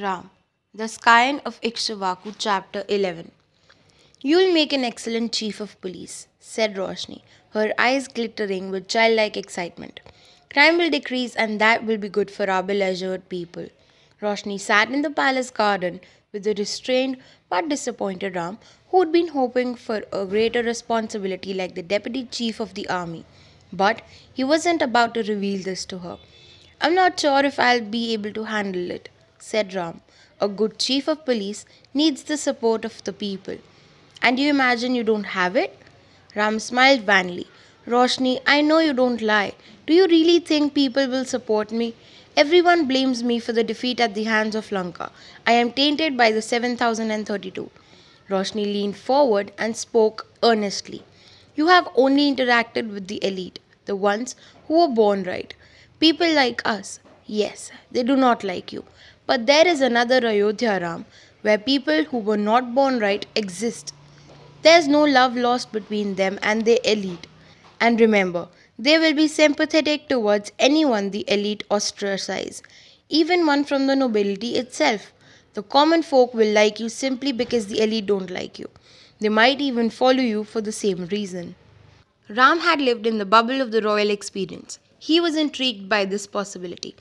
Ram, the Scion of Ikshvaku, Chapter 11. You'll make an excellent chief of police, said Roshni, her eyes glittering with childlike excitement. Crime will decrease, and that will be good for our beleaguered people. Roshni sat in the palace garden with the restrained but disappointed Ram, who had been hoping for a greater responsibility like the deputy chief of the army. But he wasn't about to reveal this to her. I'm not sure if I'll be able to handle it, said Ram. A good chief of police needs the support of the people. And you imagine you don't have it? Ram smiled wanly. Roshni, I know you don't lie. Do you really think people will support me? Everyone blames me for the defeat at the hands of Lanka. I am tainted by the 7032. Roshni leaned forward and spoke earnestly. You have only interacted with the elite, the ones who were born right. People like us. Yes, they do not like you. But there is another Ayodhya Ram where people who were not born right exist. There's no love lost between them and the elite. And remember, they will be sympathetic towards anyone the elite ostracize, even one from the nobility itself. The common folk will like you simply because the elite don't like you. They might even follow you for the same reason. Ram had lived in the bubble of the royal experience. He was intrigued by this possibility.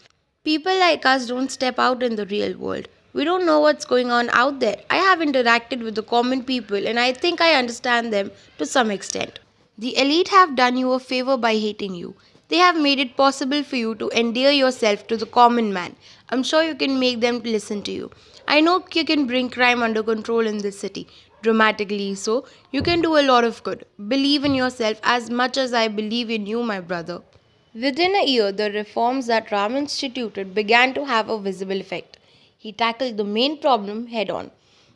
People like us don't step out in the real world. We don't know what's going on out there. I have interacted with the common people and I think I understand them to some extent. The elite have done you a favor by hating you. They have made it possible for you to endear yourself to the common man. I'm sure you can make them listen to you. I know you can bring crime under control in this city. Dramatically so, you can do a lot of good. Believe in yourself as much as I believe in you, my brother. Within a year, the reforms that Ram instituted began to have a visible effect. He tackled the main problem head on.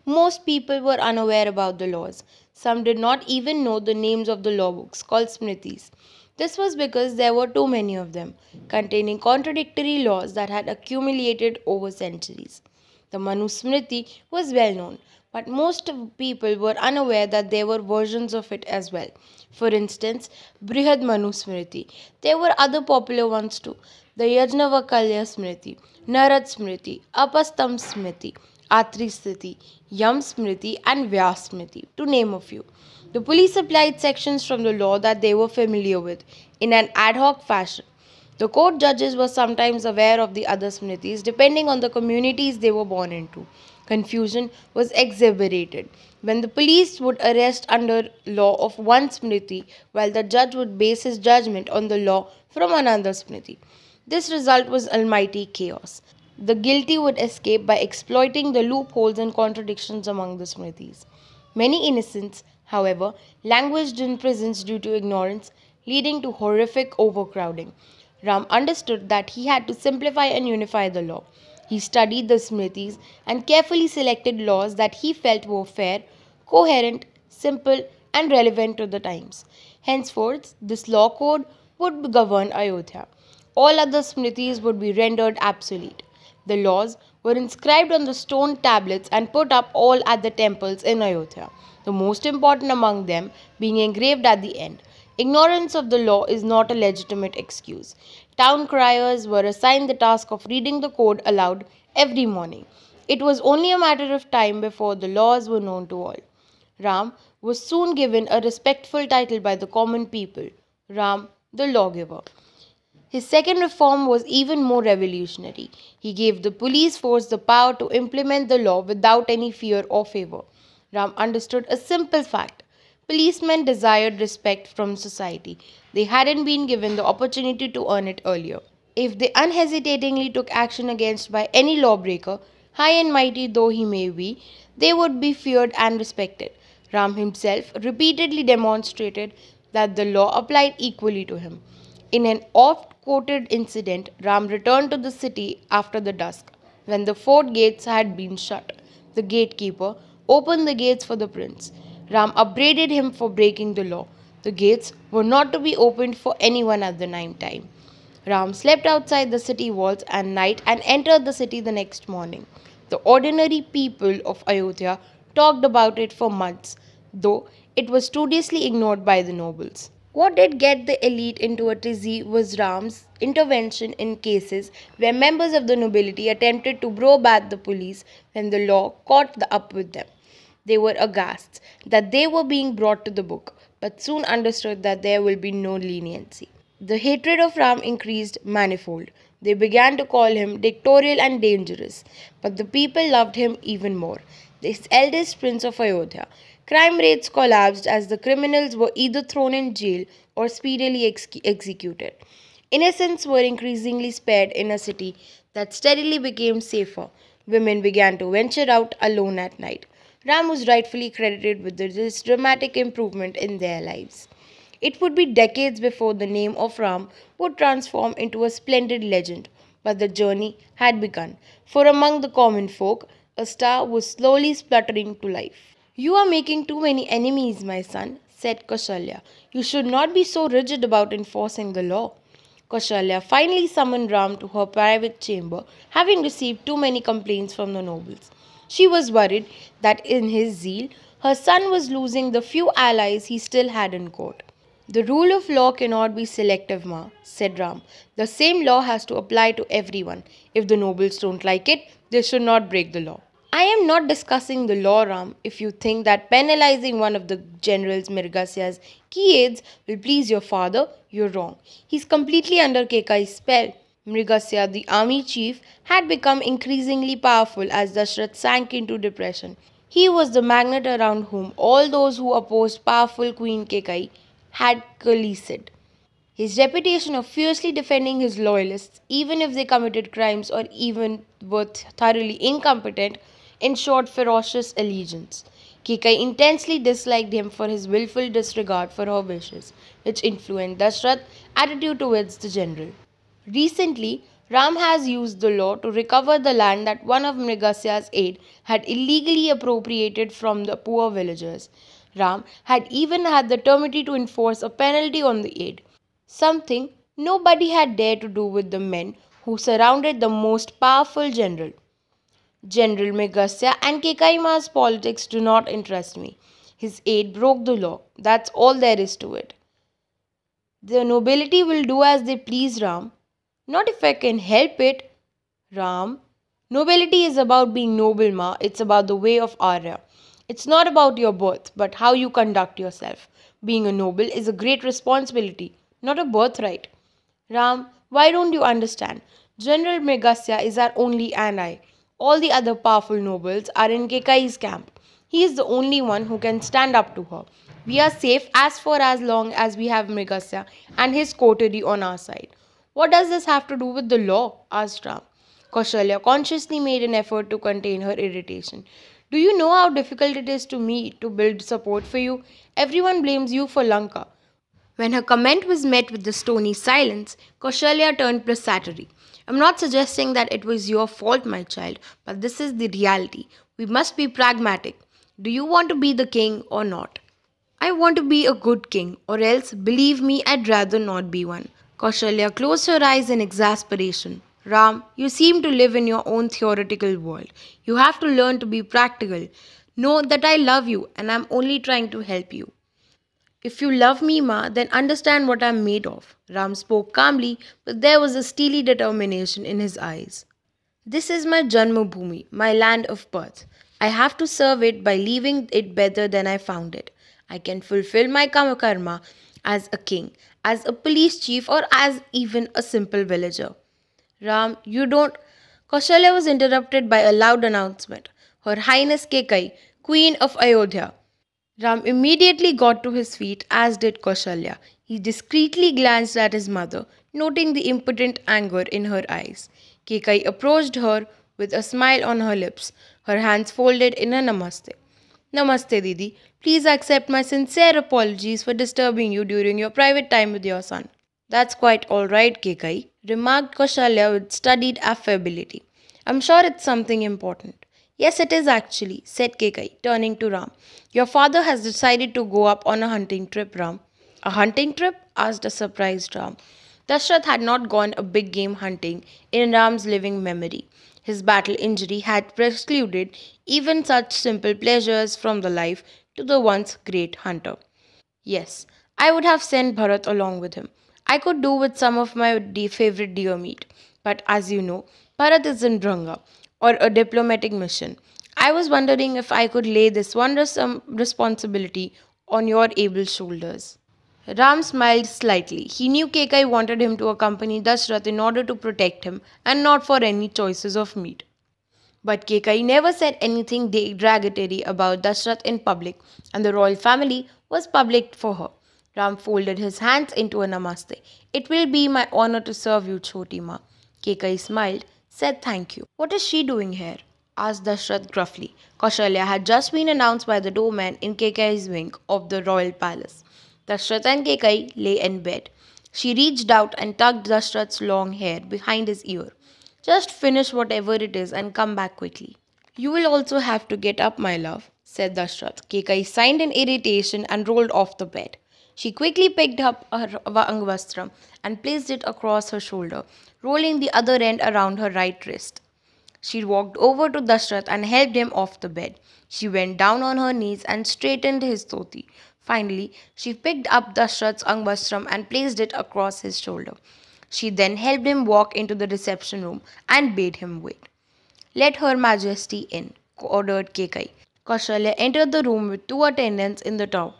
Most people were unaware about the laws. Some did not even know the names of the law books, called Smritis. This was because there were too many of them, containing contradictory laws that had accumulated over centuries. The Manu Smriti was well known, but most people were unaware that there were versions of it as well. For instance, Brihad Manu Smriti. There were other popular ones too. The Yajnavalkya Smriti, Narad Smriti, Apastam Smriti, Atri Smriti, Yam Smriti, and Vyas Smriti, to name a few. The police applied sections from the law that they were familiar with in an ad hoc fashion. The court judges were sometimes aware of the other Smritis depending on the communities they were born into confusion was exacerbated when the police would arrest under law of one smriti while the judge would base his judgment on the law from another smriti. This result was almighty chaos. The guilty would escape by exploiting the loopholes and contradictions among the smritis. Many innocents, however, languished in prisons due to ignorance, leading to horrific overcrowding. Ram understood that he had to simplify and unify the law. He studied the Smritis and carefully selected laws that he felt were fair, coherent, simple, and relevant to the times. Henceforth, this law code would govern Ayodhya. All other Smritis would be rendered obsolete. The laws were inscribed on the stone tablets and put up all at the temples in Ayodhya, the most important among them being engraved at the end. Ignorance of the law is not a legitimate excuse. Town criers were assigned the task of reading the code aloud every morning. It was only a matter of time before the laws were known to all. Ram was soon given a respectful title by the common people Ram, the lawgiver. His second reform was even more revolutionary. He gave the police force the power to implement the law without any fear or favor. Ram understood a simple fact Policemen desired respect from society. They hadn't been given the opportunity to earn it earlier. If they unhesitatingly took action against by any lawbreaker, high and mighty though he may be, they would be feared and respected. Ram himself repeatedly demonstrated that the law applied equally to him. In an oft quoted incident, Ram returned to the city after the dusk, when the fort gates had been shut. The gatekeeper opened the gates for the prince. Ram upbraided him for breaking the law. The gates were not to be opened for anyone at the night time. Ram slept outside the city walls at night and entered the city the next morning. The ordinary people of Ayodhya talked about it for months, though it was studiously ignored by the nobles. What did get the elite into a tizzy was Ram's intervention in cases where members of the nobility attempted to blow back the police when the law caught the up with them. They were aghast that they were being brought to the book, but soon understood that there will be no leniency. The hatred of Ram increased manifold. They began to call him dictatorial and dangerous, but the people loved him even more. This eldest prince of Ayodhya. Crime rates collapsed as the criminals were either thrown in jail or speedily ex- executed. Innocents were increasingly spared in a city that steadily became safer. Women began to venture out alone at night. Ram was rightfully credited with this dramatic improvement in their lives. It would be decades before the name of Ram would transform into a splendid legend, but the journey had begun, for among the common folk, a star was slowly spluttering to life. You are making too many enemies, my son, said Kaushalya. You should not be so rigid about enforcing the law. Kaushalya finally summoned Ram to her private chamber, having received too many complaints from the nobles. She was worried that in his zeal, her son was losing the few allies he still had in court. The rule of law cannot be selective, Ma, said Ram. The same law has to apply to everyone. If the nobles don't like it, they should not break the law. I am not discussing the law, Ram. If you think that penalizing one of the generals Mrigasya's key aides will please your father, you're wrong. He's completely under Kekai's spell. Mrigasya, the army chief, had become increasingly powerful as Dashrath sank into depression. He was the magnet around whom all those who opposed powerful Queen Kekai had coalesced. His reputation of fiercely defending his loyalists, even if they committed crimes or even were thoroughly incompetent, ensured ferocious allegiance. Kekai intensely disliked him for his willful disregard for her wishes, which influenced Dashrath's attitude towards the general. Recently, Ram has used the law to recover the land that one of Mrigasya's aide had illegally appropriated from the poor villagers. Ram had even had the temerity to enforce a penalty on the aide, something nobody had dared to do with the men who surrounded the most powerful general. General Mrigasya and Kekaima's politics do not interest me. His aide broke the law. That's all there is to it. The nobility will do as they please, Ram. Not if I can help it. Ram, nobility is about being noble, Ma. It's about the way of Arya. It's not about your birth, but how you conduct yourself. Being a noble is a great responsibility, not a birthright. Ram, why don't you understand? General Mrigasya is our only ally. All the other powerful nobles are in Kekai's camp. He is the only one who can stand up to her. We are safe as for as long as we have Mrigasya and his coterie on our side. What does this have to do with the law? asked Ram. Kaushalya consciously made an effort to contain her irritation. Do you know how difficult it is to me to build support for you? Everyone blames you for Lanka. When her comment was met with the stony silence, Kaushalya turned placatory. I'm not suggesting that it was your fault, my child, but this is the reality. We must be pragmatic. Do you want to be the king or not? I want to be a good king, or else, believe me, I'd rather not be one. Kaushalya closed her eyes in exasperation. Ram, you seem to live in your own theoretical world. You have to learn to be practical. Know that I love you and I'm only trying to help you. If you love me, Ma, then understand what I'm made of. Ram spoke calmly, but there was a steely determination in his eyes. This is my Janmabhoomi, my land of birth. I have to serve it by leaving it better than I found it. I can fulfill my karma as a king, as a police chief, or as even a simple villager. Ram, you don't. Kaushalya was interrupted by a loud announcement. Her Highness Kekai, Queen of Ayodhya. Ram immediately got to his feet, as did Kaushalya. He discreetly glanced at his mother, noting the impotent anger in her eyes. Kekai approached her with a smile on her lips, her hands folded in a namaste. Namaste, Didi. Please accept my sincere apologies for disturbing you during your private time with your son. That's quite all right, Kekai, remarked Kaushalya with studied affability. I'm sure it's something important. Yes, it is actually, said Kekai, turning to Ram. Your father has decided to go up on a hunting trip, Ram. A hunting trip? asked a surprised Ram. Dashrath had not gone a big game hunting in Ram's living memory. His battle injury had precluded even such simple pleasures from the life to the once great hunter. Yes, I would have sent Bharat along with him. I could do with some of my favorite deer meat. But as you know, Bharat is in Branga or a diplomatic mission. I was wondering if I could lay this wondrous um, responsibility on your able shoulders. Ram smiled slightly. He knew Kekai wanted him to accompany Dashrath in order to protect him and not for any choices of meat. But Kekai never said anything derogatory about Dashrath in public, and the royal family was public for her. Ram folded his hands into a namaste. It will be my honor to serve you, Choti Ma. Kekai smiled, said thank you. What is she doing here? asked Dashrath gruffly. Kaushalya had just been announced by the doorman in Kekai's wing of the royal palace. Dashrath and Kekai lay in bed. She reached out and tugged Dashrath's long hair behind his ear. Just finish whatever it is and come back quickly. You will also have to get up, my love, said Dashrath. Kekai signed in irritation and rolled off the bed. She quickly picked up her angvastram and placed it across her shoulder, rolling the other end around her right wrist. She walked over to Dashrath and helped him off the bed. She went down on her knees and straightened his dhoti. Finally, she picked up Dashrath's angvastram and placed it across his shoulder. She then helped him walk into the reception room and bade him wait. Let Her Majesty in, ordered Kekai. Kaushalya entered the room with two attendants in the top.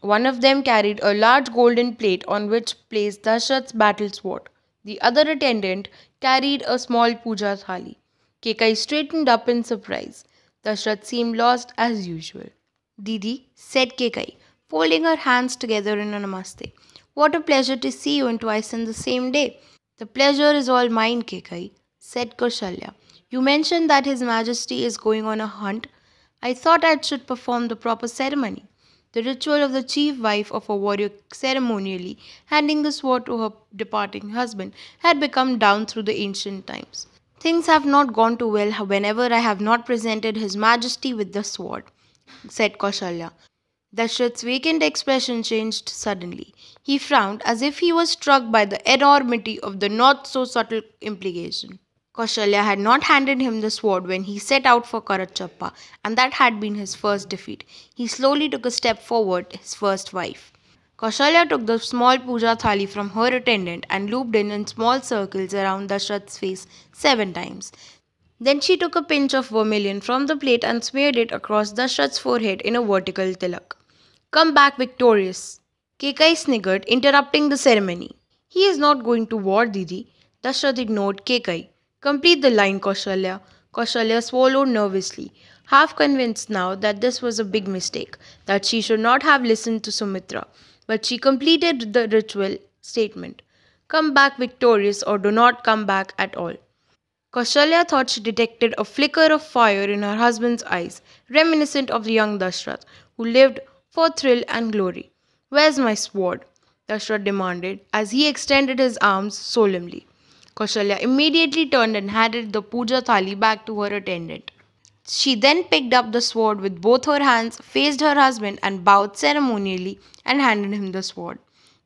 One of them carried a large golden plate on which placed Dashrath's battle sword. The other attendant carried a small puja thali. Kekai straightened up in surprise. Dashrath seemed lost as usual. Didi, said Kekai, folding her hands together in a namaste. What a pleasure to see you and twice in the same day. The pleasure is all mine, Kekai, said Kaushalya. You mentioned that His Majesty is going on a hunt. I thought I should perform the proper ceremony. The ritual of the chief wife of a warrior ceremonially handing the sword to her departing husband had become down through the ancient times. Things have not gone too well whenever I have not presented His Majesty with the sword, said Kaushalya. Dashrath's vacant expression changed suddenly. He frowned as if he was struck by the enormity of the not so subtle implication. Kaushalya had not handed him the sword when he set out for Karachapa, and that had been his first defeat. He slowly took a step forward, his first wife. Kaushalya took the small puja thali from her attendant and looped it in small circles around Dashrath's face seven times. Then she took a pinch of vermilion from the plate and smeared it across Dashrath's forehead in a vertical tilak. Come back victorious. Kekai sniggered, interrupting the ceremony. He is not going to war, Didi. Dashrath ignored Kekai. Complete the line, Kaushalya. Kaushalya swallowed nervously, half convinced now that this was a big mistake, that she should not have listened to Sumitra. But she completed the ritual statement Come back victorious or do not come back at all. Kaushalya thought she detected a flicker of fire in her husband's eyes, reminiscent of the young Dashrath, who lived for thrill and glory. Where's my sword? Dashrath demanded as he extended his arms solemnly. Kaushalya immediately turned and handed the puja thali back to her attendant. She then picked up the sword with both her hands, faced her husband, and bowed ceremonially and handed him the sword.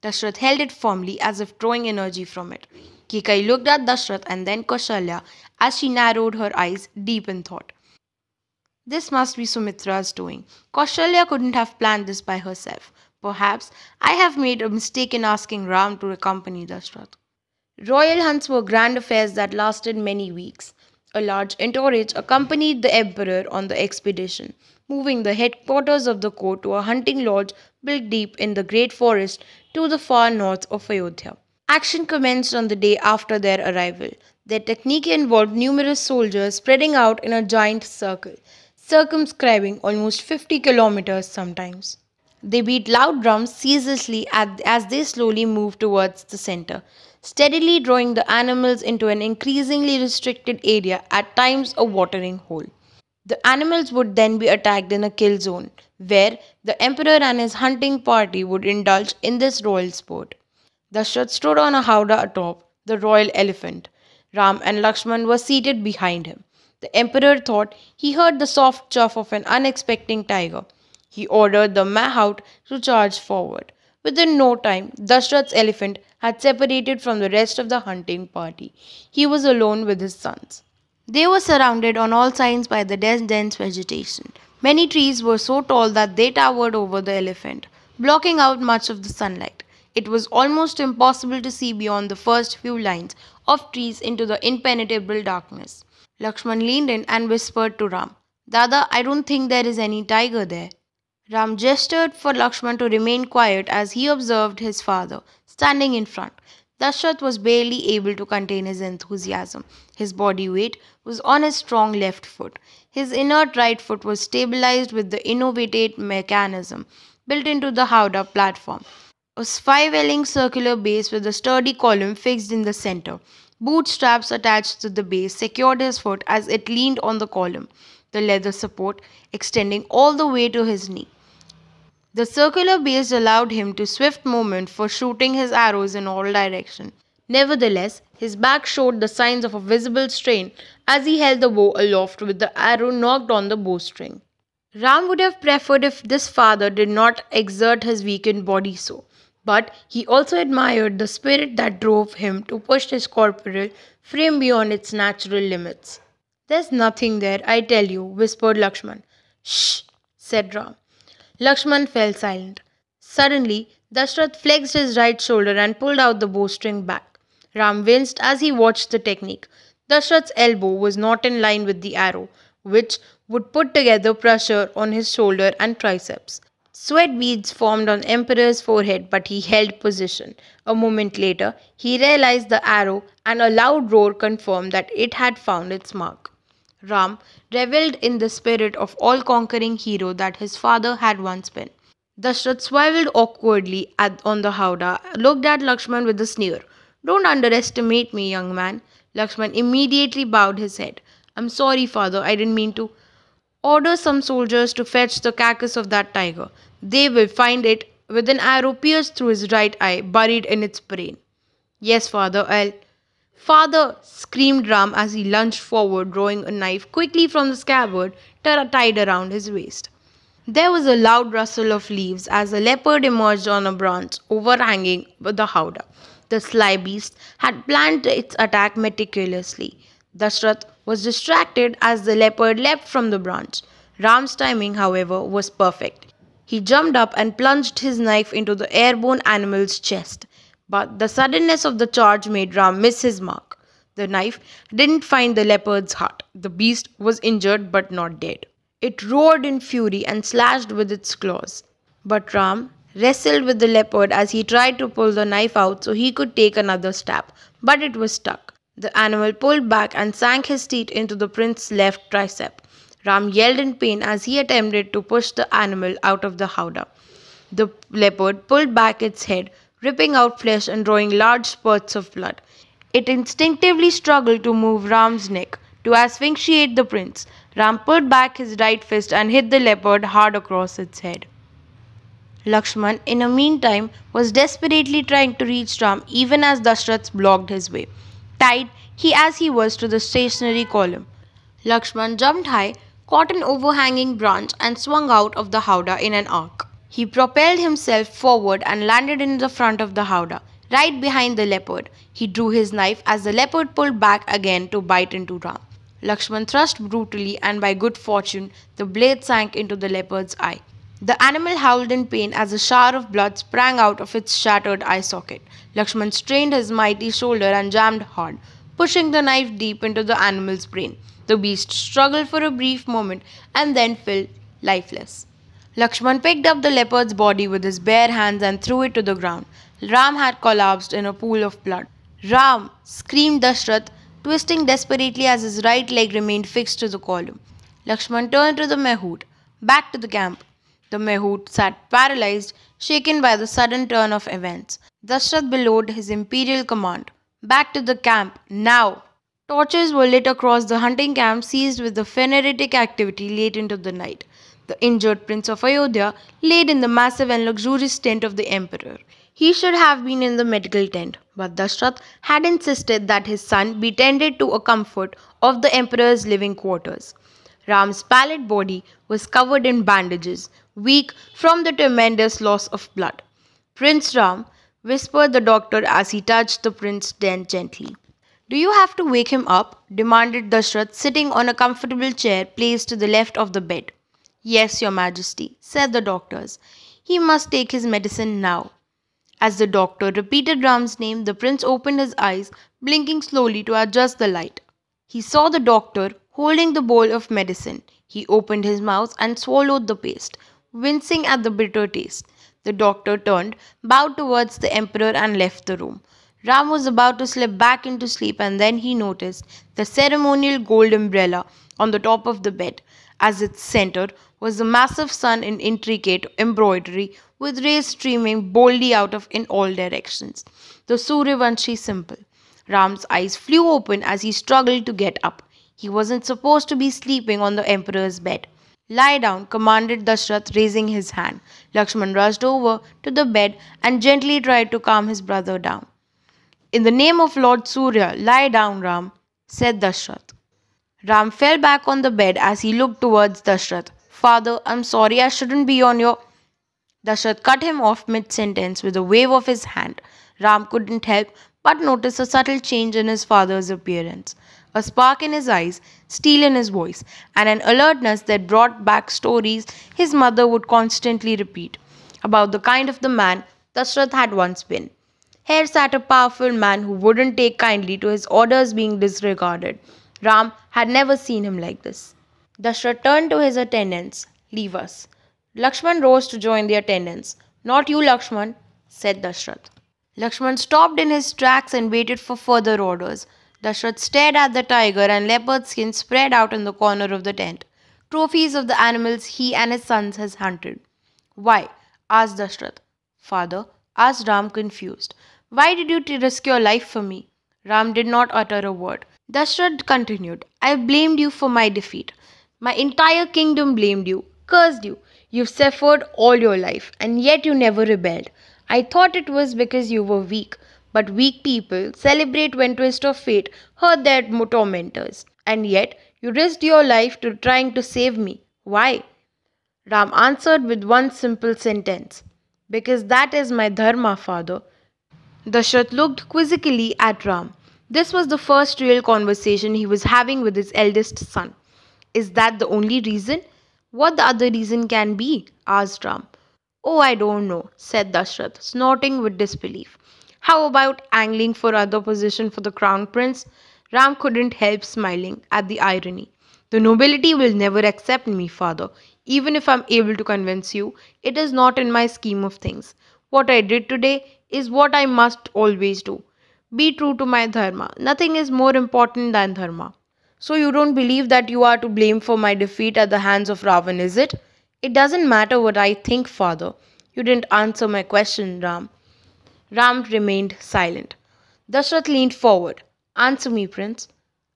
Dashrath held it firmly as if drawing energy from it. Kekai looked at Dashrath and then Kaushalya as she narrowed her eyes deep in thought. This must be Sumitra's doing. Kaushalya couldn't have planned this by herself. Perhaps I have made a mistake in asking Ram to accompany Dashrath. Royal hunts were grand affairs that lasted many weeks. A large entourage accompanied the emperor on the expedition, moving the headquarters of the court to a hunting lodge built deep in the great forest to the far north of Ayodhya. Action commenced on the day after their arrival. Their technique involved numerous soldiers spreading out in a giant circle, circumscribing almost 50 kilometers sometimes. They beat loud drums ceaselessly as they slowly move towards the center, steadily drawing the animals into an increasingly restricted area, at times a watering hole. The animals would then be attacked in a kill zone, where the emperor and his hunting party would indulge in this royal sport. Dashrath stood on a howdah atop the royal elephant. Ram and Lakshman were seated behind him. The emperor thought he heard the soft chuff of an unexpected tiger. He ordered the mahout to charge forward. Within no time, Dashrath's elephant had separated from the rest of the hunting party. He was alone with his sons. They were surrounded on all sides by the dense, dense vegetation. Many trees were so tall that they towered over the elephant. blocking out much of the sunlight. It was almost impossible to see beyond the first few lines of trees into the impenetrable darkness. Lakshman leaned in and whispered to Ram, Dada, I don't think there is any tiger there. Ram gestured for Lakshman to remain quiet as he observed his father standing in front. Dashrath was barely able to contain his enthusiasm. His body weight was on his strong left foot. His inert right foot was stabilized with the innovative mechanism built into the howdah platform. A five-elling circular base with a sturdy column fixed in the center. Boot straps attached to the base secured his foot as it leaned on the column, the leather support extending all the way to his knee. The circular base allowed him to swift movement for shooting his arrows in all directions. Nevertheless, his back showed the signs of a visible strain as he held the bow aloft with the arrow nocked on the bowstring. Ram would have preferred if this father did not exert his weakened body so, but he also admired the spirit that drove him to push his corporeal frame beyond its natural limits. There's nothing there, I tell you, whispered Lakshman. Shh, said Ram. Lakshman fell silent. Suddenly, Dashrath flexed his right shoulder and pulled out the bowstring back. Ram winced as he watched the technique. Dashrath's elbow was not in line with the arrow, which would put together pressure on his shoulder and triceps. Sweat beads formed on Emperor's forehead, but he held position. A moment later, he realized the arrow, and a loud roar confirmed that it had found its mark. Ram reveled in the spirit of all conquering hero that his father had once been. Dashrath swiveled awkwardly at, on the howdah, looked at Lakshman with a sneer. Don't underestimate me, young man. Lakshman immediately bowed his head. I'm sorry, father, I didn't mean to. Order some soldiers to fetch the carcass of that tiger. They will find it with an arrow pierced through his right eye, buried in its brain. Yes, father, I'll. Father! screamed Ram as he lunged forward, drawing a knife quickly from the scabbard tied around his waist. There was a loud rustle of leaves as a leopard emerged on a branch overhanging the howdah. The sly beast had planned its attack meticulously. Dashrath was distracted as the leopard leapt from the branch. Ram's timing, however, was perfect. He jumped up and plunged his knife into the airborne animal's chest. But the suddenness of the charge made Ram miss his mark. The knife didn't find the leopard's heart. The beast was injured but not dead. It roared in fury and slashed with its claws. But Ram wrestled with the leopard as he tried to pull the knife out so he could take another stab, but it was stuck. The animal pulled back and sank his teeth into the prince's left tricep. Ram yelled in pain as he attempted to push the animal out of the howdah. The leopard pulled back its head, ripping out flesh and drawing large spurts of blood. It instinctively struggled to move Ram's neck to asphyxiate the prince. Ram pulled back his right fist and hit the leopard hard across its head. Lakshman, in the meantime, was desperately trying to reach Ram even as Dashrath blocked his way tied he as he was to the stationary column. Lakshman jumped high, caught an overhanging branch, and swung out of the howdah in an arc. He propelled himself forward and landed in the front of the howdah, right behind the leopard. He drew his knife as the leopard pulled back again to bite into Ram. Lakshman thrust brutally, and by good fortune, the blade sank into the leopard's eye. The animal howled in pain as a shower of blood sprang out of its shattered eye socket. Lakshman strained his mighty shoulder and jammed hard, pushing the knife deep into the animal's brain. The beast struggled for a brief moment and then fell lifeless. Lakshman picked up the leopard's body with his bare hands and threw it to the ground. Ram had collapsed in a pool of blood. Ram! screamed Dashrath, twisting desperately as his right leg remained fixed to the column. Lakshman turned to the Mahout. Back to the camp. The Mahout sat paralyzed, shaken by the sudden turn of events. Dashrath bellowed his imperial command. Back to the camp, now! Torches were lit across the hunting camp, seized with the frenetic activity late into the night. The injured Prince of Ayodhya laid in the massive and luxurious tent of the emperor. He should have been in the medical tent, but Dashrath had insisted that his son be tended to a comfort of the emperor's living quarters. Ram's pallid body was covered in bandages, weak from the tremendous loss of blood. Prince Ram, whispered the doctor as he touched the prince's then gently. Do you have to wake him up? demanded Dashrath, sitting on a comfortable chair placed to the left of the bed. Yes, your majesty, said the doctors. He must take his medicine now. As the doctor repeated Ram's name, the prince opened his eyes, blinking slowly to adjust the light. He saw the doctor holding the bowl of medicine. He opened his mouth and swallowed the paste, wincing at the bitter taste. The doctor turned, bowed towards the emperor, and left the room. Ram was about to slip back into sleep, and then he noticed the ceremonial gold umbrella on the top of the bed. As its center was a massive sun in intricate embroidery with rays streaming boldly out of in all directions. The Suryavanshi symbol. Ram's eyes flew open as he struggled to get up. He wasn't supposed to be sleeping on the emperor's bed. Lie down, commanded Dashrath, raising his hand. Lakshman rushed over to the bed and gently tried to calm his brother down. In the name of Lord Surya, lie down, Ram, said Dashrath. Ram fell back on the bed as he looked towards Dashrath. Father, I'm sorry I shouldn't be on your. Dashrath cut him off mid sentence with a wave of his hand. Ram couldn't help but notice a subtle change in his father's appearance. A spark in his eyes, steel in his voice, and an alertness that brought back stories his mother would constantly repeat about the kind of the man Dashrath had once been. Here sat a powerful man who wouldn't take kindly to his orders being disregarded. Ram had never seen him like this. Dashrath turned to his attendants. Leave us. Lakshman rose to join the attendants. Not you, Lakshman, said Dashrath. Lakshman stopped in his tracks and waited for further orders. Dashrath stared at the tiger and leopard skin spread out in the corner of the tent, trophies of the animals he and his sons has hunted. Why? asked Dashrath. Father, asked Ram confused. Why did you risk your life for me? Ram did not utter a word. Dashrath continued, I blamed you for my defeat. My entire kingdom blamed you, cursed you. You've suffered all your life, and yet you never rebelled. I thought it was because you were weak, but weak people celebrate when twist of fate hurt their tormentors. And yet, you risked your life to trying to save me. Why? Ram answered with one simple sentence. Because that is my dharma, father. Dashrath looked quizzically at Ram. This was the first real conversation he was having with his eldest son. Is that the only reason? What the other reason can be? asked Ram. Oh, I don't know, said Dashrath, snorting with disbelief. How about angling for other position for the crown prince? Ram couldn't help smiling at the irony. The nobility will never accept me, father. Even if I'm able to convince you, it is not in my scheme of things. What I did today is what I must always do. Be true to my dharma. Nothing is more important than dharma. So you don't believe that you are to blame for my defeat at the hands of Ravan, is it? It doesn't matter what I think, father. You didn't answer my question, Ram. Ram remained silent. Dashrath leaned forward. Answer me, prince.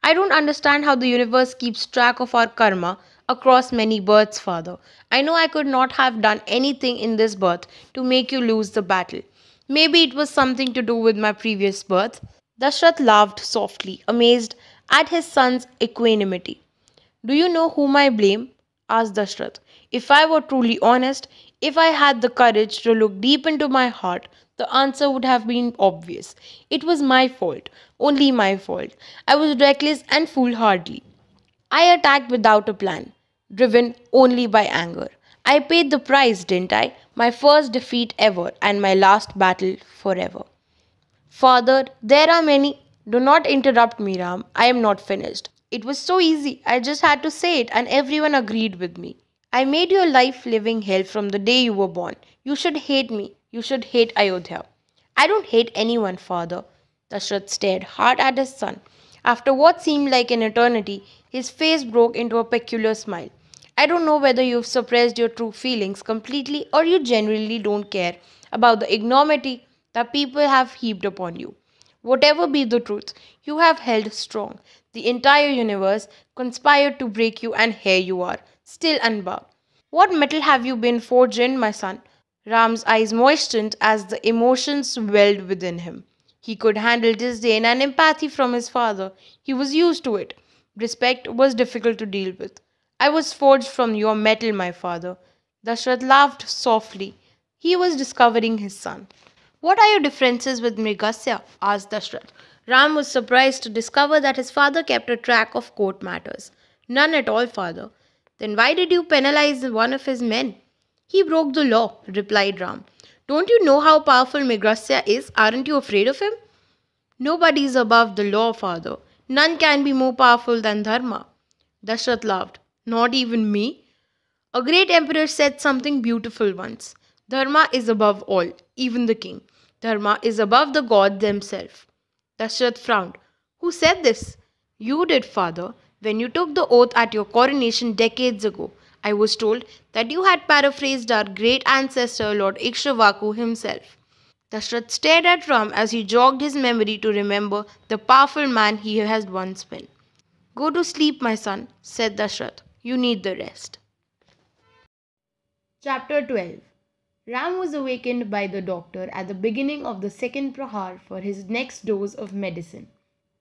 I don't understand how the universe keeps track of our karma across many births, father. I know I could not have done anything in this birth to make you lose the battle. Maybe it was something to do with my previous birth. Dashrath laughed softly, amazed at his son's equanimity. Do you know whom I blame? asked Dashrath. If I were truly honest, if I had the courage to look deep into my heart, the answer would have been obvious. It was my fault, only my fault. I was reckless and foolhardy. I attacked without a plan, driven only by anger. I paid the price, didn't I? My first defeat ever and my last battle forever. Father, there are many. Do not interrupt me, Ram. I am not finished. It was so easy. I just had to say it, and everyone agreed with me. I made your life living hell from the day you were born. You should hate me. You should hate Ayodhya. I don't hate anyone, father. Dashrath stared hard at his son. After what seemed like an eternity, his face broke into a peculiar smile. I don't know whether you've suppressed your true feelings completely or you genuinely don't care about the ignominy that people have heaped upon you. Whatever be the truth, you have held strong. The entire universe conspired to break you, and here you are, still unbound. What metal have you been forged in, my son? Ram's eyes moistened as the emotions welled within him. He could handle disdain and empathy from his father. He was used to it. Respect was difficult to deal with. I was forged from your metal, my father. Dashrath laughed softly. He was discovering his son. What are your differences with Mrigasya? asked Dashrath. Ram was surprised to discover that his father kept a track of court matters. None at all, father. Then why did you penalize one of his men? He broke the law, replied Ram. Don't you know how powerful Mrigasya is? Aren't you afraid of him? Nobody is above the law, father. None can be more powerful than Dharma. Dashrath laughed. Not even me? A great emperor said something beautiful once. Dharma is above all, even the king. Dharma is above the gods themselves. Dashrath frowned. Who said this? You did, father, when you took the oath at your coronation decades ago. I was told that you had paraphrased our great ancestor Lord Ikshvaku himself. Dashrath stared at Ram as he jogged his memory to remember the powerful man he had once been. Go to sleep, my son, said Dashrath. You need the rest. Chapter 12 Ram was awakened by the doctor at the beginning of the second prahar for his next dose of medicine.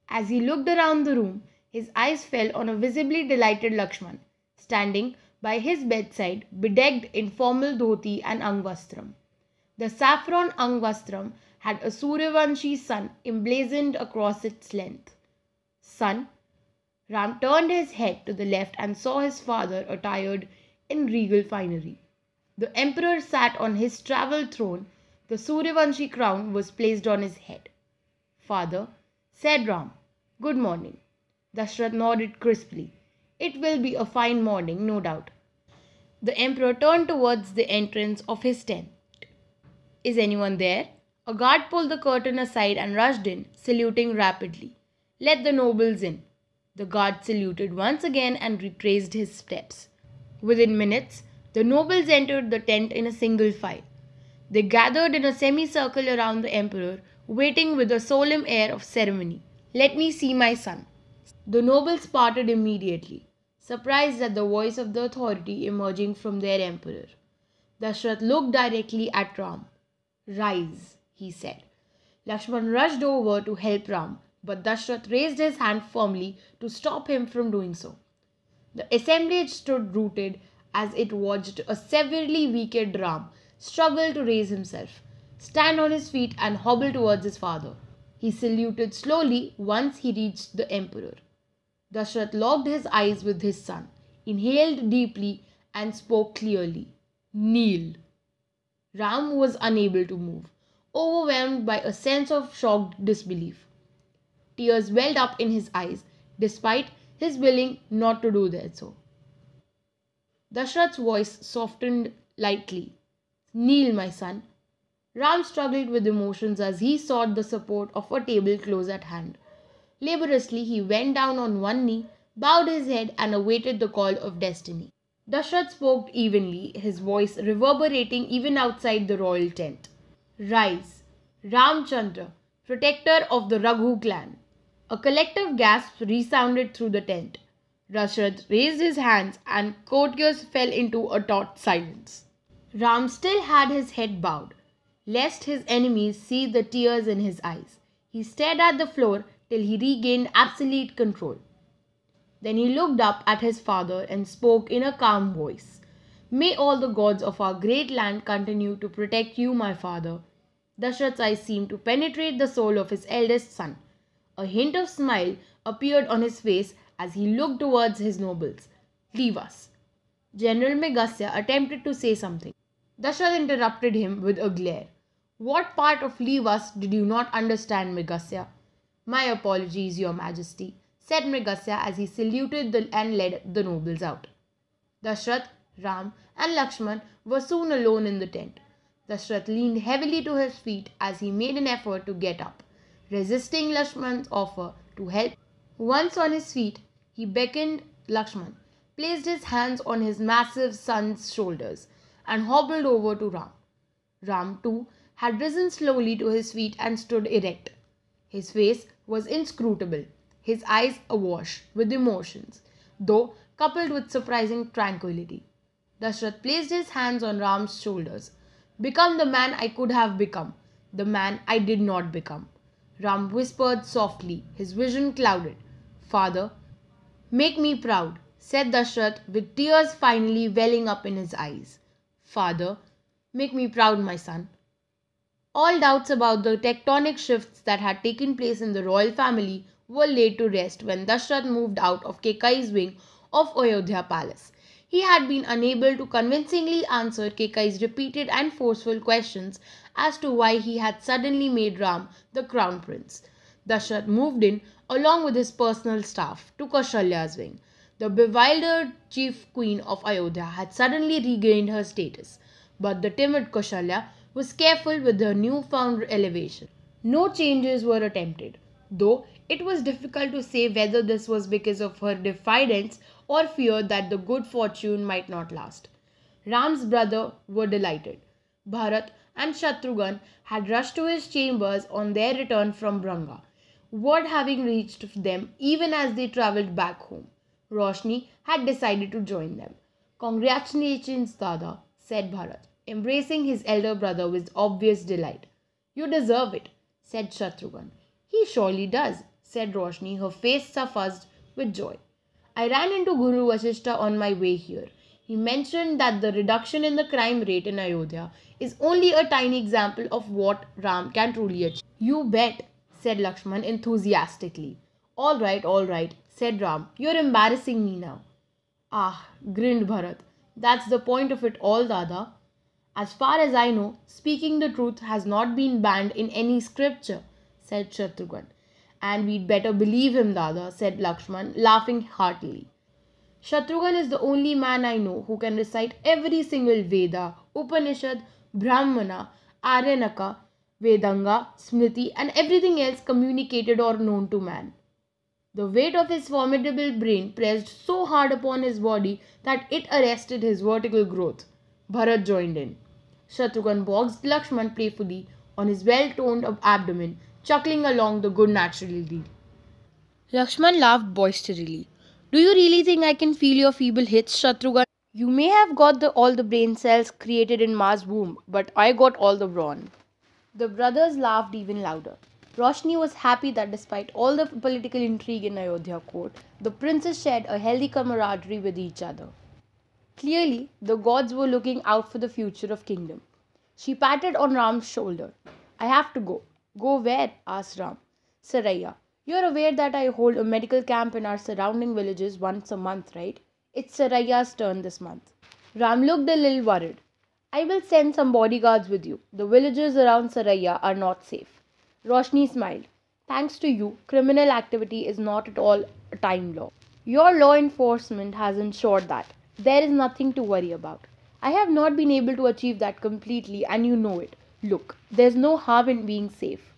As he looked around the room, his eyes fell on a visibly delighted Lakshman, standing by his bedside, bedecked in formal dhoti and angvastram. The saffron angvastram had a Suryavanshi sun emblazoned across its length. Son, Ram turned his head to the left and saw his father attired in regal finery. The emperor sat on his travel throne. The Suryavanshi crown was placed on his head. Father, said Ram, good morning. Dashrath nodded crisply. It will be a fine morning, no doubt. The emperor turned towards the entrance of his tent. Is anyone there? A guard pulled the curtain aside and rushed in, saluting rapidly. Let the nobles in. The guard saluted once again and retraced his steps. Within minutes, the nobles entered the tent in a single file. They gathered in a semicircle around the emperor, waiting with a solemn air of ceremony. Let me see my son. The nobles parted immediately surprised at the voice of the authority emerging from their emperor. Dashrath looked directly at Ram. Rise, he said. Lakshman rushed over to help Ram, but Dashrath raised his hand firmly to stop him from doing so. The assemblage stood rooted as it watched a severely weakened Ram struggle to raise himself, stand on his feet, and hobble towards his father. He saluted slowly once he reached the emperor. Dashrath locked his eyes with his son, inhaled deeply, and spoke clearly. Kneel. Ram was unable to move, overwhelmed by a sense of shocked disbelief. Tears welled up in his eyes, despite his willing not to do that so. Dashrath's voice softened lightly. Kneel, my son. Ram struggled with emotions as he sought the support of a table close at hand. Laboriously, he went down on one knee, bowed his head, and awaited the call of destiny. Dashrath spoke evenly, his voice reverberating even outside the royal tent. Rise, Ramchandra, protector of the Raghu clan. A collective gasp resounded through the tent. Dashrath raised his hands and courtiers fell into a taut silence. Ram still had his head bowed, lest his enemies see the tears in his eyes. He stared at the floor till he regained absolute control. Then he looked up at his father and spoke in a calm voice. May all the gods of our great land continue to protect you, my father. Dashrath's eyes seemed to penetrate the soul of his eldest son. A hint of smile appeared on his face as he looked towards his nobles. Leave us. General Megasya attempted to say something. Dashrath interrupted him with a glare. What part of leave us did you not understand, Megasya? My apologies, Your Majesty, said Megasya as he saluted the, and led the nobles out. Dashrath, Ram, and Lakshman were soon alone in the tent. Dashrath leaned heavily to his feet as he made an effort to get up. Resisting Lakshman's offer to help, once on his feet, he beckoned Lakshman, placed his hands on his massive son's shoulders, and hobbled over to Ram. Ram, too, had risen slowly to his feet and stood erect. His face was inscrutable, his eyes awash with emotions, though coupled with surprising tranquility. Dashrath placed his hands on Ram's shoulders. Become the man I could have become, the man I did not become. Ram whispered softly, his vision clouded. Father, make me proud, said Dashrath with tears finally welling up in his eyes. Father, make me proud, my son. All doubts about the tectonic shifts that had taken place in the royal family were laid to rest when Dashrath moved out of Kekai's wing of Ayodhya palace. He had been unable to convincingly answer Kekai's repeated and forceful questions as to why he had suddenly made Ram the crown prince. Dashrath moved in, along with his personal staff, to Kaushalya's wing. The bewildered chief queen of Ayodhya had suddenly regained her status, but the timid Kaushalya was careful with her newfound elevation. No changes were attempted, though it was difficult to say whether this was because of her diffidence or fear that the good fortune might not last. Ram's brother were delighted. Bharat and Shatrughan had rushed to his chambers on their return from Branga, word having reached them even as they travelled back home. Roshni had decided to join them. Congratulations, Dada, said Bharat, embracing his elder brother with obvious delight. You deserve it, said Shatrughan. He surely does, said Roshni, her face suffused with joy. I ran into Guru Vasishta on my way here. He mentioned that the reduction in the crime rate in Ayodhya is only a tiny example of what Ram can truly achieve. You bet, said Lakshman enthusiastically. All right, all right, said Ram. You're embarrassing me now. Ah, grinned Bharat. That's the point of it all, Dada. As far as I know, speaking the truth has not been banned in any scripture, said Shatrughan. And we'd better believe him, Dada, said Lakshman, laughing heartily. Shatrughan is the only man I know who can recite every single Veda, Upanishad, Brahmana, Aranyaka, Vedanga, Smriti, and everything else communicated or known to man. The weight of his formidable brain pressed so hard upon his body that it arrested his vertical growth. Bharat joined in. Shatrughan boxed Lakshman playfully on his well toned abdomen, chuckling along the good natural deal. Lakshman laughed boisterously. Do you really think I can feel your feeble hits, Shatrughan? You may have got the, all the brain cells created in Ma's womb, but I got all the brawn. The brothers laughed even louder. Roshni was happy that despite all the political intrigue in Ayodhya court, the princes shared a healthy camaraderie with each other. Clearly, the gods were looking out for the future of kingdom. She patted on Ram's shoulder. I have to go. Go where? asked Ram. Saraya. You're aware that I hold a medical camp in our surrounding villages once a month, right? It's Saraya's turn this month. Ram looked a little worried. I will send some bodyguards with you. The villages around Saraya are not safe. Roshni smiled. Thanks to you, criminal activity is not at all a time law. Your law enforcement has ensured that. There is nothing to worry about. I have not been able to achieve that completely, and you know it. Look, there's no harm in being safe.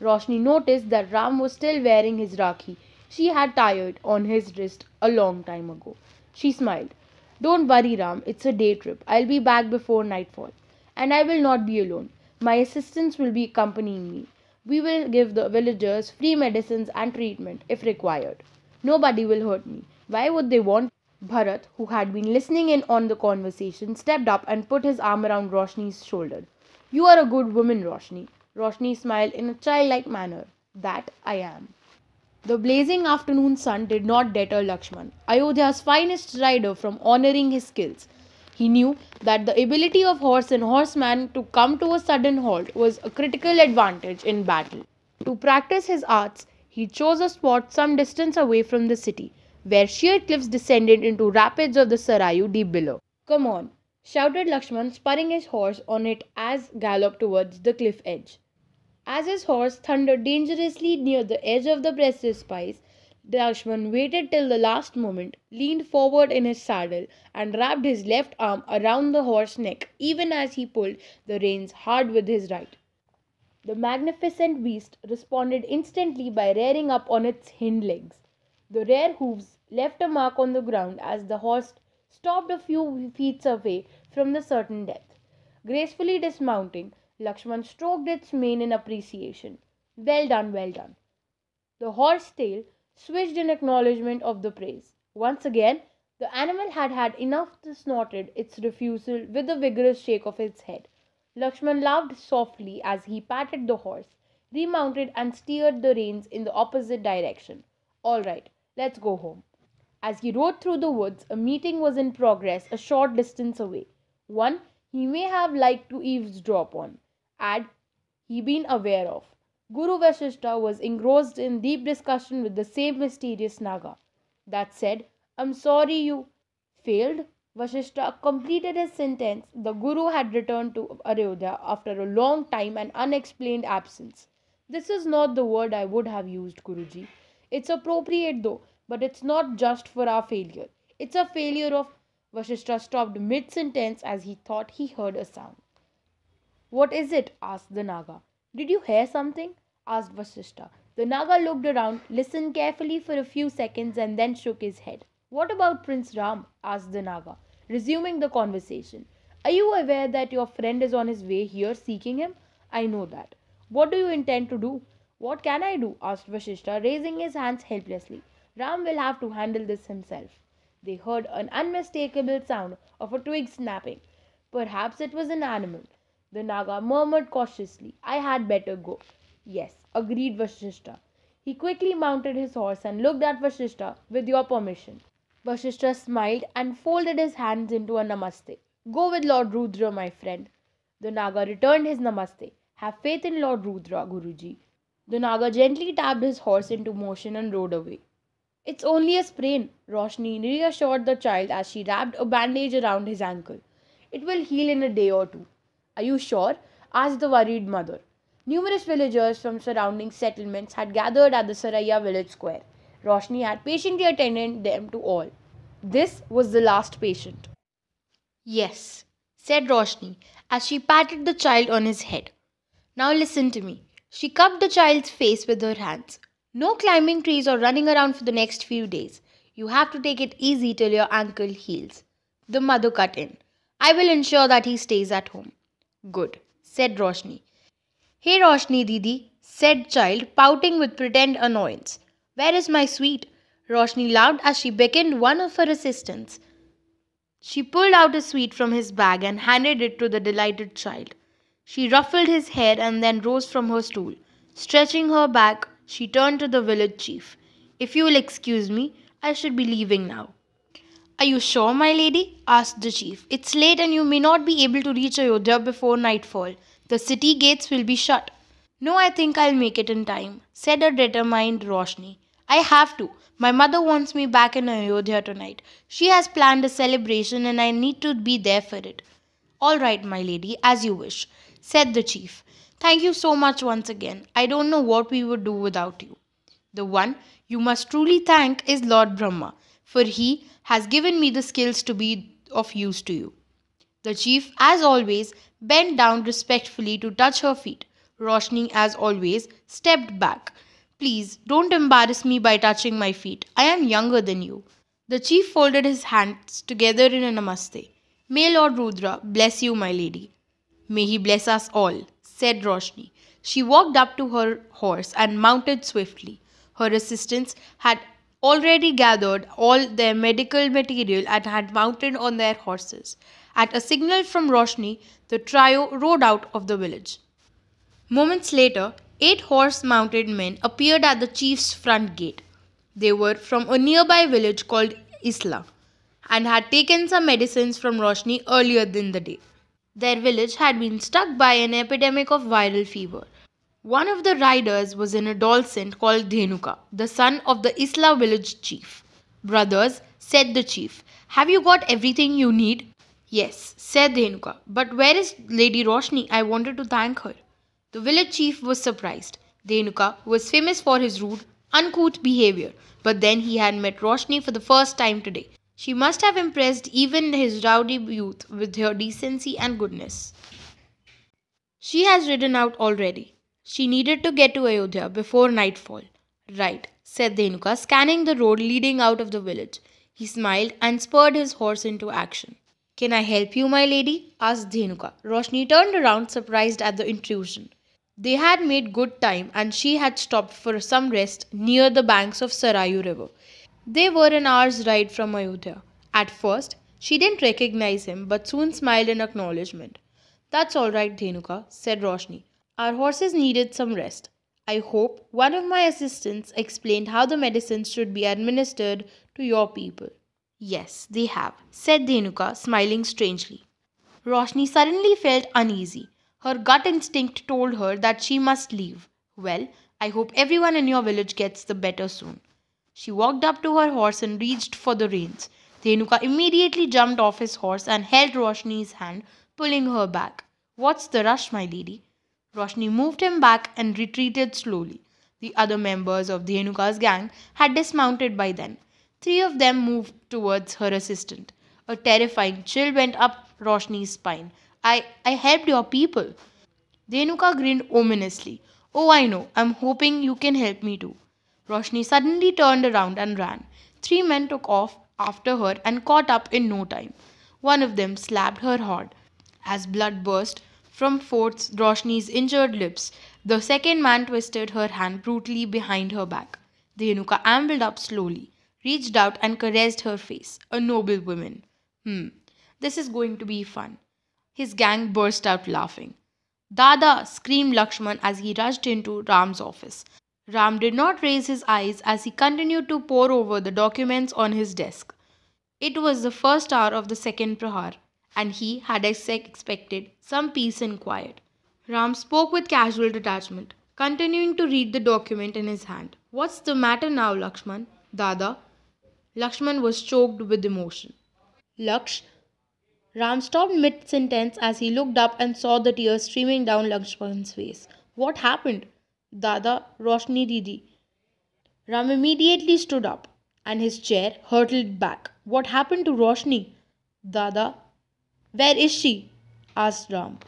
Roshni noticed that Ram was still wearing his rakhi she had tied on his wrist a long time ago. She smiled. Don't worry, Ram, it's a day trip. I'll be back before nightfall. And I will not be alone. My assistants will be accompanying me. We will give the villagers free medicines and treatment if required. Nobody will hurt me. Why would they want Bharat, who had been listening in on the conversation, stepped up and put his arm around Roshni's shoulder. You are a good woman, Roshni. Roshni smiled in a childlike manner. That I am. The blazing afternoon sun did not deter Lakshman, Ayodhya's finest rider, from honoring his skills. He knew that the ability of horse and horseman to come to a sudden halt was a critical advantage in battle. To practice his arts, he chose a spot some distance away from the city where sheer cliffs descended into rapids of the Sarayu deep below. Come on, shouted Lakshman, spurring his horse on it as galloped towards the cliff edge. As his horse thundered dangerously near the edge of the precipice, Lakshman waited till the last moment, leaned forward in his saddle, and wrapped his left arm around the horse's neck even as he pulled the reins hard with his right. The magnificent beast responded instantly by rearing up on its hind legs. The rear hoofs left a mark on the ground as the horse stopped a few feet away from the certain death. Gracefully dismounting, Lakshman stroked its mane in appreciation. Well done, well done. The horse tail swished in acknowledgement of the praise. Once again, the animal had had enough to snorted its refusal with a vigorous shake of its head. Lakshman laughed softly as he patted the horse, remounted, and steered the reins in the opposite direction. All right, Let's go home. As he rode through the woods, a meeting was in progress a short distance away. One he may have liked to eavesdrop on, had he been aware of. Guru Vasishta was engrossed in deep discussion with the same mysterious Naga. That said, I'm sorry you failed. Vashishta completed his sentence. The Guru had returned to Ayodhya after a long time and unexplained absence. This is not the word I would have used, Guruji. It's appropriate though, but it's not just for our failure. It's a failure of. Vashishta stopped mid sentence as he thought he heard a sound. What is it? asked the Naga. Did you hear something? asked Vashishta. The Naga looked around, listened carefully for a few seconds, and then shook his head. What about Prince Ram? asked the Naga, resuming the conversation. Are you aware that your friend is on his way here seeking him? I know that. What do you intend to do? What can I do? asked Vashishta, raising his hands helplessly. Ram will have to handle this himself. They heard an unmistakable sound of a twig snapping. Perhaps it was an animal. The Naga murmured cautiously, I had better go. Yes, agreed Vashishta. He quickly mounted his horse and looked at Vashishta with your permission. Vashishta smiled and folded his hands into a namaste. Go with Lord Rudra, my friend. The Naga returned his namaste. Have faith in Lord Rudra, Guruji. The Naga gently tapped his horse into motion and rode away. It's only a sprain, Roshni reassured the child as she wrapped a bandage around his ankle. It will heal in a day or two. Are you sure? asked the worried mother. Numerous villagers from surrounding settlements had gathered at the Saraya village square. Roshni had patiently attended them to all. This was the last patient. Yes, said Roshni as she patted the child on his head. Now listen to me. She cupped the child's face with her hands. No climbing trees or running around for the next few days. You have to take it easy till your ankle heals. The mother cut in. I will ensure that he stays at home. Good, said Roshni. Hey Roshni Didi, said child, pouting with pretend annoyance. Where is my sweet? Roshni laughed as she beckoned one of her assistants. She pulled out a sweet from his bag and handed it to the delighted child. She ruffled his hair and then rose from her stool. Stretching her back, she turned to the village chief. If you will excuse me, I should be leaving now. Are you sure, my lady? asked the chief. It's late and you may not be able to reach Ayodhya before nightfall. The city gates will be shut. No, I think I'll make it in time, said a determined Roshni. I have to. My mother wants me back in Ayodhya tonight. She has planned a celebration and I need to be there for it. All right, my lady, as you wish, said the chief. Thank you so much once again. I don't know what we would do without you. The one you must truly thank is Lord Brahma, for he has given me the skills to be of use to you. The chief, as always, bent down respectfully to touch her feet. Roshni, as always, stepped back. Please don't embarrass me by touching my feet. I am younger than you. The chief folded his hands together in a namaste. May Lord Rudra bless you, my lady. May he bless us all, said Roshni. She walked up to her horse and mounted swiftly. Her assistants had already gathered all their medical material and had mounted on their horses. At a signal from Roshni, the trio rode out of the village. Moments later, eight horse mounted men appeared at the chief's front gate. They were from a nearby village called Isla and had taken some medicines from Roshni earlier in the day. Their village had been struck by an epidemic of viral fever. One of the riders was an adolescent called Dhenuka, the son of the Isla village chief. Brothers, said the chief, have you got everything you need? Yes, said Dhenuka, but where is Lady Roshni? I wanted to thank her. The village chief was surprised. Dhenuka was famous for his rude, uncouth behavior, but then he had met Roshni for the first time today. She must have impressed even his rowdy youth with her decency and goodness. She has ridden out already. She needed to get to Ayodhya before nightfall. Right, said Dhenuka, scanning the road leading out of the village. He smiled and spurred his horse into action. Can I help you, my lady? asked Dhenuka. Roshni turned around, surprised at the intrusion. They had made good time and she had stopped for some rest near the banks of Sarayu river. They were an hour's ride from Ayodhya. At first, she didn't recognize him but soon smiled in acknowledgement. That's all right, Dhenuka, said Roshni. Our horses needed some rest. I hope one of my assistants explained how the medicines should be administered to your people. Yes, they have, said Dhenuka, smiling strangely. Roshni suddenly felt uneasy. Her gut instinct told her that she must leave. Well, I hope everyone in your village gets the better soon. She walked up to her horse and reached for the reins. Dhenuka immediately jumped off his horse and held Roshni's hand, pulling her back. What's the rush, my lady? Roshni moved him back and retreated slowly. The other members of Dhenuka's gang had dismounted by then. Three of them moved towards her assistant. A terrifying chill went up Roshni's spine. I, I helped your people. Dhenuka grinned ominously. Oh, I know. I'm hoping you can help me too. Roshni suddenly turned around and ran. Three men took off after her and caught up in no time. One of them slapped her hard. As blood burst from forth Roshni's injured lips, the second man twisted her hand brutally behind her back. Dhenuka ambled up slowly, reached out and caressed her face. A noble woman. Hmm, this is going to be fun. His gang burst out laughing. Dada! screamed Lakshman as he rushed into Ram's office. Ram did not raise his eyes as he continued to pore over the documents on his desk. It was the first hour of the second prahar, and he had expected some peace and quiet. Ram spoke with casual detachment, continuing to read the document in his hand. What's the matter now, Lakshman? Dada? Lakshman was choked with emotion. Laksh, Ram stopped mid sentence as he looked up and saw the tears streaming down Lakshman's face. What happened? Dada, Roshni Didi. Ram immediately stood up and his chair hurtled back. What happened to Roshni? Dada. Where is she? asked Ram.